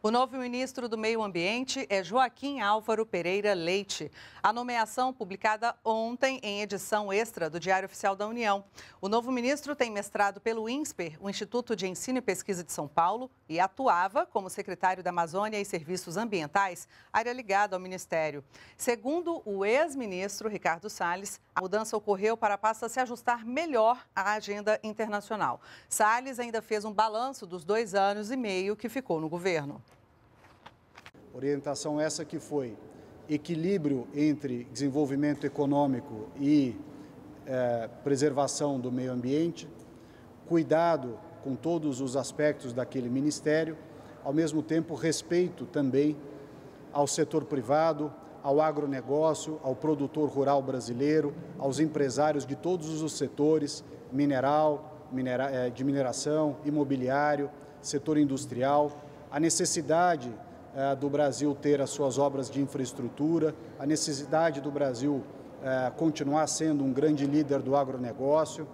O novo ministro do Meio Ambiente é Joaquim Álvaro Pereira Leite. A nomeação publicada ontem em edição extra do Diário Oficial da União. O novo ministro tem mestrado pelo INSPER, o Instituto de Ensino e Pesquisa de São Paulo, e atuava como secretário da Amazônia e Serviços Ambientais, área ligada ao ministério. Segundo o ex-ministro Ricardo Salles, a mudança ocorreu para a pasta se ajustar melhor à agenda internacional. Salles ainda fez um balanço dos dois anos e meio que ficou no governo. Orientação essa que foi equilíbrio entre desenvolvimento econômico e é, preservação do meio ambiente, cuidado com todos os aspectos daquele ministério, ao mesmo tempo respeito também ao setor privado, ao agronegócio, ao produtor rural brasileiro, aos empresários de todos os setores, mineral, minera, é, de mineração, imobiliário, setor industrial, a necessidade do Brasil ter as suas obras de infraestrutura, a necessidade do Brasil é, continuar sendo um grande líder do agronegócio.